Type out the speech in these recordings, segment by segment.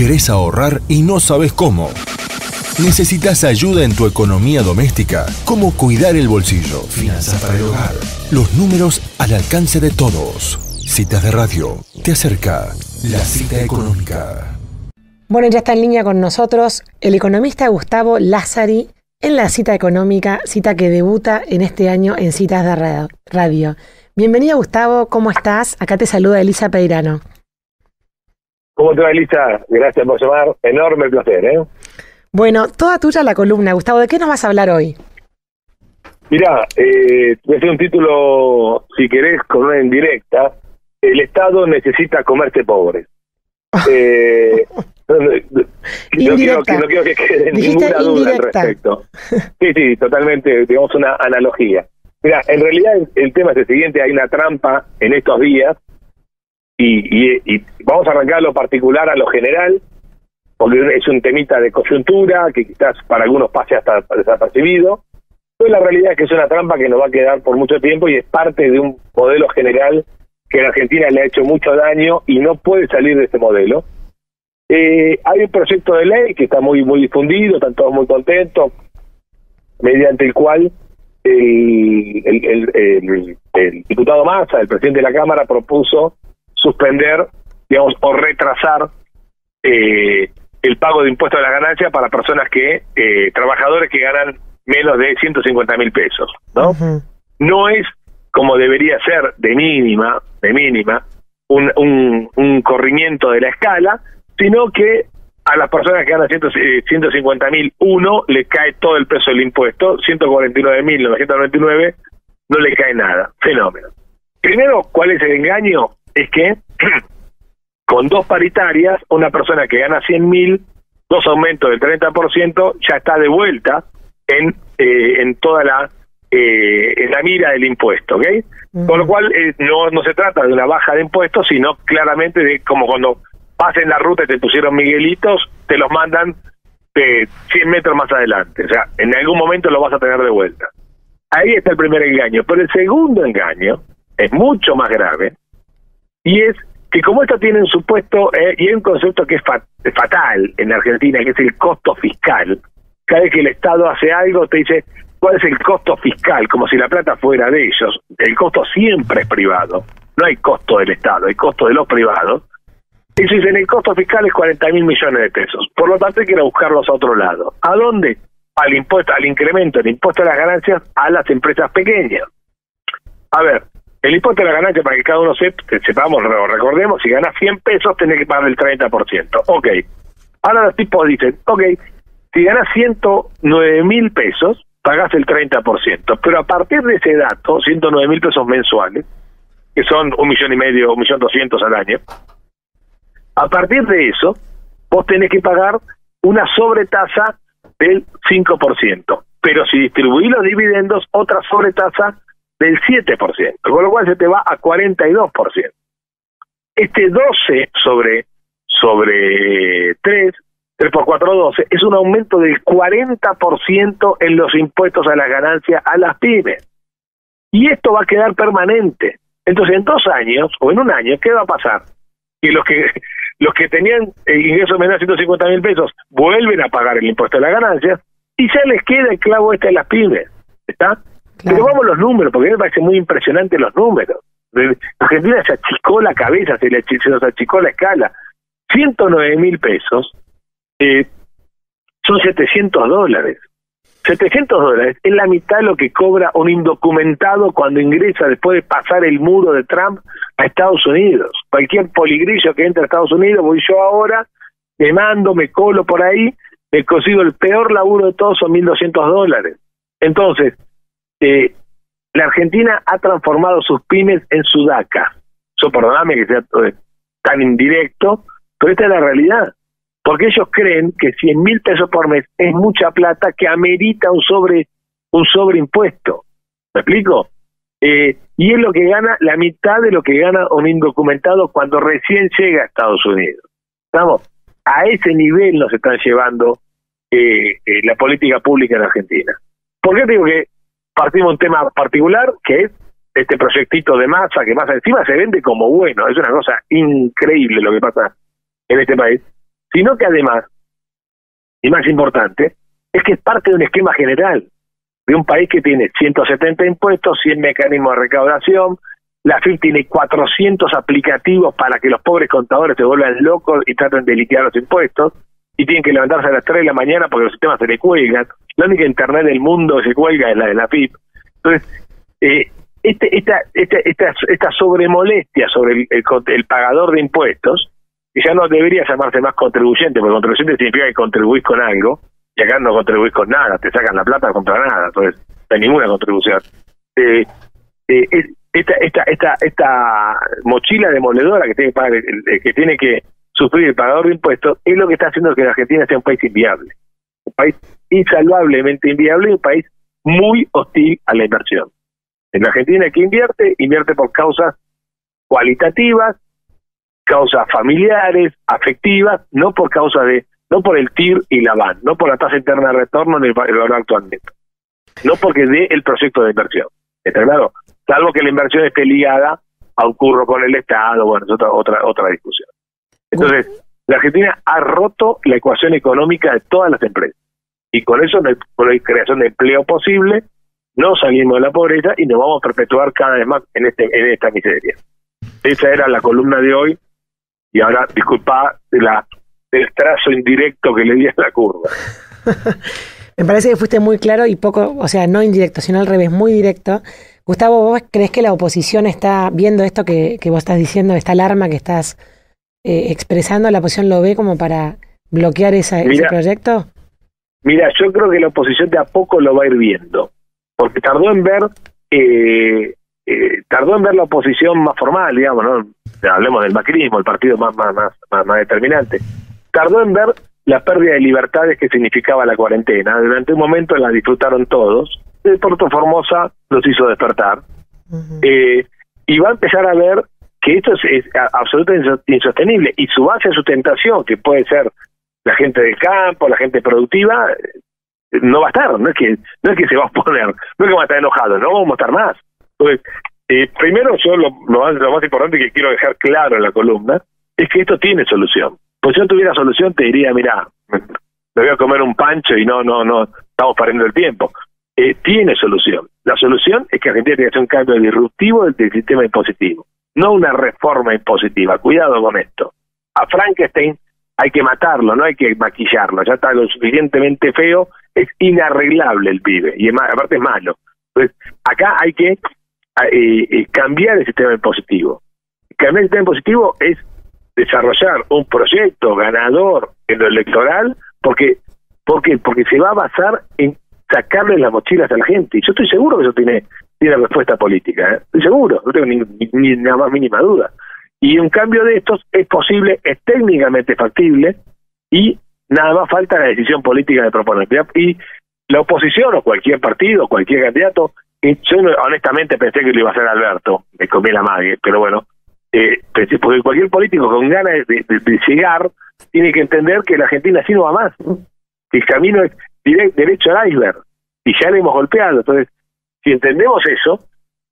¿Querés ahorrar y no sabes cómo? ¿Necesitas ayuda en tu economía doméstica? ¿Cómo cuidar el bolsillo? Finanzas para el hogar. Los números al alcance de todos. Citas de Radio. Te acerca la cita económica. Bueno, ya está en línea con nosotros el economista Gustavo Lázari en la cita económica, cita que debuta en este año en Citas de Radio. Bienvenido Gustavo, ¿cómo estás? Acá te saluda Elisa Peirano. ¿Cómo te va Elisa? Gracias por llamar, enorme placer, ¿eh? Bueno, toda tuya la columna, Gustavo, ¿de qué nos vas a hablar hoy? Mira, eh, voy a hacer un título, si querés, con una indirecta. El Estado necesita comerse pobres. eh, no, quiero, no, quiero, que quede ninguna duda al respecto. Sí, sí, totalmente, digamos una analogía. Mira, en realidad el, tema es el siguiente, hay una trampa en estos días y, y, vamos a arrancar lo particular a lo general, porque es un temita de coyuntura que quizás para algunos pase hasta desapercibido, pero la realidad es que es una trampa que nos va a quedar por mucho tiempo y es parte de un modelo general que a la Argentina le ha hecho mucho daño y no puede salir de ese modelo. Eh, hay un proyecto de ley que está muy muy difundido, están todos muy contentos, mediante el cual el, el, el, diputado Massa, el presidente de la Cámara, propuso suspender, digamos, o retrasar eh, el pago de impuestos a la ganancia para personas que, eh, trabajadores que ganan menos de 150 mil pesos, ¿no? No es como debería ser de mínima, de mínima, un, un, un corrimiento de la escala, sino que a las personas que ganan 150 eh, mil, uno le cae todo el peso del impuesto, 149 mil 999 no le cae nada. Fenómeno. Primero, ¿cuál es el engaño? Es que con dos paritarias, una persona que gana 100 mil, dos aumentos del 30%, ya está de vuelta en, eh, en toda la eh, en la mira del impuesto, ¿ok? Con lo cual no, no se trata de una baja de impuestos, sino claramente de como cuando pasen la ruta y te pusieron Miguelitos, te los mandan de 100 metros más adelante. O sea, en algún momento lo vas a tener de vuelta. Ahí está el primer engaño. Pero el segundo engaño es mucho más grave y es que como esto tiene un supuesto, eh, y hay un concepto que es, fatal en Argentina, que es el costo fiscal. Cada vez que el Estado hace algo, te dice, ¿cuál es el costo fiscal? Como si la plata fuera de ellos. El costo siempre es privado. No hay costo del Estado, hay costo de los privados. Y si dicen el costo fiscal es 40 mil millones de pesos. Por lo tanto, hay que ir a buscarlos a otro lado. ¿A dónde? Al impuesto, al incremento del impuesto a las ganancias a las empresas pequeñas. A ver, el impuesto a las ganancias, para que cada uno sepa, sepamos, recordemos, si ganas 100 pesos, tenés que pagar el 30%. Ok. Ahora los tipos dicen, ok, si ganas 109 mil pesos, pagás el 30%. Pero a partir de ese dato, 109 mil pesos mensuales, que son un millón y medio, un millón doscientos al año, a partir de eso, vos tenés que pagar una sobretasa del 5%, pero si distribuís los dividendos, otra sobretasa del 7%, con lo cual se te va a 42%. Este 12 sobre, sobre 3, 3 por 4, 12, es un aumento del 40% en los impuestos a la ganancia a las pymes. Y esto va a quedar permanente. Entonces, en dos años o en un año, ¿qué va a pasar? Que los que los que tenían ingresos menores a 150 mil pesos vuelven a pagar el impuesto de la ganancia y ya les queda el clavo este de las pymes. ¿Está? Pero vamos los números, porque a mí me parece muy impresionante los números. Argentina se achicó la cabeza, se, le, se nos achicó la escala. 109 mil pesos eh, son 700 dólares. 700 dólares es la mitad de lo que cobra un indocumentado cuando ingresa después de pasar el muro de Trump a Estados Unidos. Cualquier poligrillo que entre a Estados Unidos, voy yo ahora, me mando, me colo por ahí, me consigo el peor laburo de todos, son 1.200 dólares. Entonces, eh, la Argentina ha transformado sus pymes en sudaca. Yo perdóname que sea eh, tan indirecto, pero esta es la realidad porque ellos creen que 100 mil pesos por mes es mucha plata que amerita un sobre un sobreimpuesto. ¿Me explico? Eh, y es lo que gana la mitad de lo que gana un indocumentado cuando recién llega a Estados Unidos. Estamos a ese nivel nos están llevando eh, eh, la política pública en Argentina. ¿Por qué digo que partimos un tema particular que es este proyectito de masa que más encima se vende como bueno? Es una cosa increíble lo que pasa en este país sino que además, y más importante, es que es parte de un esquema general de un país que tiene 170 impuestos, 100 mecanismos de recaudación, la FIP tiene 400 aplicativos para que los pobres contadores se vuelvan locos y traten de liquidar los impuestos, y tienen que levantarse a las 3 de la mañana porque los sistemas se le cuelgan. La única internet del mundo que se cuelga es la de la FIP. Entonces, eh, este, esta, esta, esta, esta sobremolestia sobre el, el, pagador de impuestos, que ya no debería llamarse más contribuyente, porque contribuyente significa que contribuís con algo, y acá no contribuís con nada, te sacan la plata contra nada, entonces no hay ninguna contribución. Eh, eh, esta, esta, esta, esta mochila demoledora que tiene, que tiene que sufrir el pagador de impuestos es lo que está haciendo que la Argentina sea un país inviable, un país insalvablemente inviable y un país muy hostil a la inversión. En la Argentina que invierte, invierte por causas cualitativas, causas familiares, afectivas, no por causa de, no por el TIR y la VAN, no por la tasa interna de retorno ni el valor actualmente, no porque dé el proyecto de inversión. ¿Está claro? Salvo que la inversión esté ligada a un curro con el Estado, bueno, es otra, otra, otra discusión. Entonces, la Argentina ha roto la ecuación económica de todas las empresas. Y con eso no hay creación de empleo posible, no salimos de la pobreza y nos vamos a perpetuar cada vez más en, este, en esta miseria. Esa era la columna de hoy y ahora disculpa la, del trazo indirecto que le di a la curva. Me parece que fuiste muy claro y poco, o sea, no indirecto, sino al revés, muy directo. Gustavo, ¿vos crees que la oposición está viendo esto que, que vos estás diciendo, esta alarma que estás eh, expresando, la oposición lo ve como para bloquear ese proyecto? Mira, yo creo que la oposición de a poco lo va a ir viendo porque tardó en ver eh, eh, tardó en ver la oposición más formal, digamos, ¿no? Hablemos del macrismo, el partido más, más, más, más, determinante. Tardó en ver la pérdida de libertades que significaba la cuarentena. Durante un momento la disfrutaron todos. El Puerto Formosa los hizo despertar. eh, y va a empezar a ver que esto es, es absolutamente insostenible. Y su base de sustentación, que puede ser la gente del campo, la gente productiva, no va a estar, no es que no es que se va a poner, no es que va a estar enojado, no vamos a estar más. Entonces, eh, primero yo lo, más, lo más importante que quiero dejar claro en la columna es que esto tiene solución. Pues si no tuviera solución te diría, mira, me, voy a comer un pancho y no, no, no, estamos perdiendo el tiempo. Eh, tiene solución. La solución es que Argentina tiene que hacer un cambio disruptivo del, sistema impositivo, no una reforma impositiva. Cuidado con esto. A Frankenstein hay que matarlo, no hay que maquillarlo, ya está lo suficientemente feo es inarreglable el pibe y aparte es malo. Entonces, acá hay que eh, eh, cambiar el sistema impositivo. Cambiar el sistema impositivo es desarrollar un proyecto ganador en lo electoral porque porque porque se va a basar en sacarle las mochilas a la gente y yo estoy seguro que eso tiene tiene respuesta política ¿eh? seguro no tengo ni, ni, ni, más mínima duda y un cambio de estos es posible es técnicamente factible y Nada más falta la decisión política de proponer. Y la oposición o cualquier partido, cualquier candidato, yo honestamente pensé que lo iba a hacer Alberto, me comí la madre, pero bueno, eh, pensé, porque cualquier político con ganas de, llegar tiene que entender que la Argentina así no va más, que el camino es derecho al iceberg y ya le hemos golpeado. Entonces, si entendemos eso,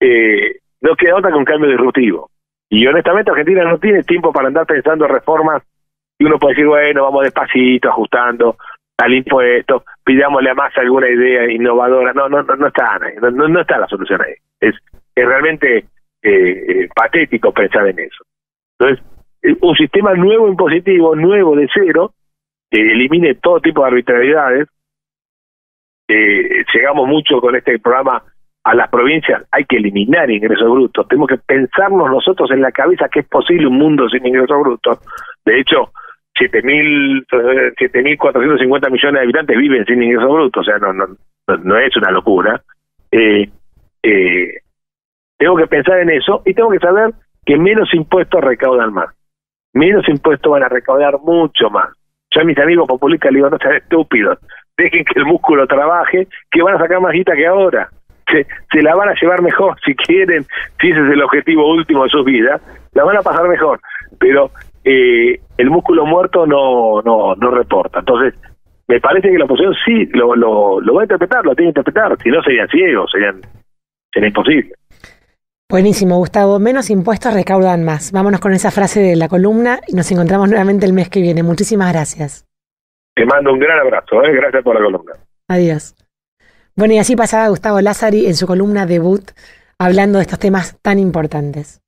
eh, no queda otra que un cambio disruptivo. Y honestamente Argentina no tiene tiempo para andar pensando reformas y uno puede decir, bueno, vamos despacito, ajustando al impuesto, pidámosle a más alguna idea innovadora. No, no, no, está no, no, está la solución ahí. Es, es realmente eh, eh, patético pensar en eso. Entonces, eh, un sistema nuevo impositivo, nuevo de cero, que elimine todo tipo de arbitrariedades. llegamos mucho con este programa a las provincias, hay que eliminar ingresos brutos. Tenemos que pensarnos nosotros en la cabeza que es posible un mundo sin ingresos brutos. De hecho, 7.450 millones de habitantes viven sin ingreso bruto, o sea, no, no, no es una locura. Eh, eh, tengo que pensar en eso y tengo que saber que menos impuestos recaudan más. Menos impuestos van a recaudar mucho más. Yo a mis amigos populistas les digo, no sean estúpidos, dejen que el músculo trabaje, que van a sacar más guita que ahora se, se la van a llevar mejor si quieren, si ese es el objetivo último de sus vidas, la van a pasar mejor, pero eh, el músculo muerto no, no, no reporta. Entonces, me parece que la oposición sí lo, lo, lo va a interpretar, lo tiene que interpretar, si no serían ciegos, serían, sería imposible. Buenísimo, Gustavo. Menos impuestos recaudan más. Vámonos con esa frase de la columna y nos encontramos nuevamente el mes que viene. Muchísimas gracias. Te mando un gran abrazo. ¿eh? Gracias por la columna. Adiós. Bueno, y así pasaba Gustavo Lázari en su columna debut hablando de estos temas tan importantes.